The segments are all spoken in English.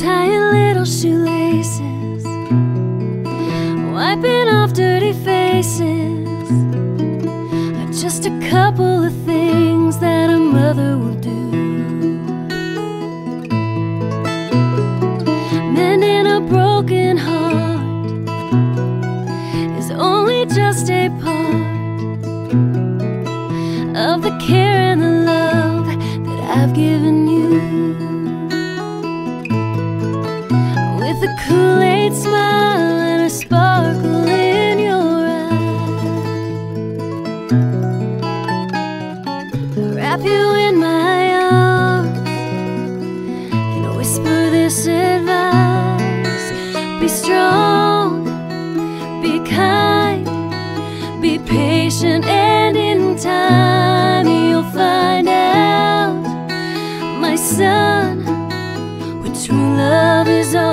tying little shoelaces, wiping off dirty faces. Are just a couple of things that a mother will do. Mending a broken heart is only just a part of the care and the love that I've given. the Kool-Aid smile and a sparkle in your eye. I wrap you in my arms and whisper this advice: Be strong, be kind, be patient, and in time you'll find out, my son, what true love is all.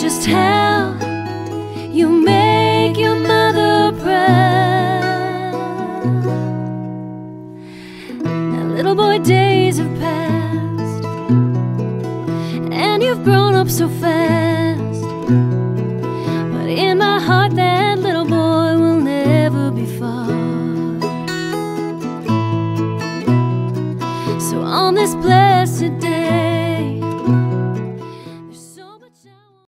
just how you make your mother proud. Now, little boy, days have passed, and you've grown up so fast. But in my heart, that little boy will never be far. So, on this blessed day,